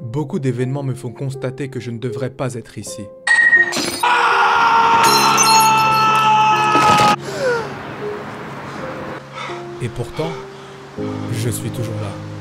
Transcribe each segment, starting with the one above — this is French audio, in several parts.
Beaucoup d'événements me font constater que je ne devrais pas être ici. Et pourtant, je suis toujours là.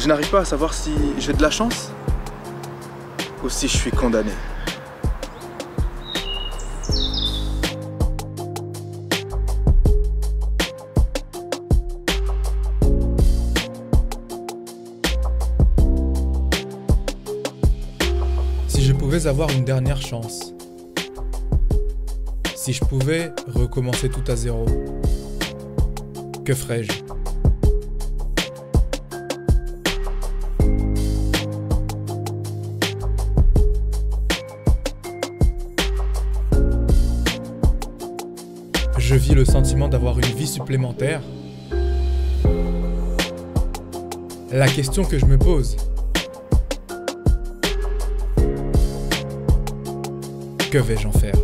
Je n'arrive pas à savoir si j'ai de la chance ou si je suis condamné. Si je pouvais avoir une dernière chance. Si je pouvais recommencer tout à zéro. Que ferais-je? Je vis le sentiment d'avoir une vie supplémentaire. La question que je me pose, que vais-je en faire?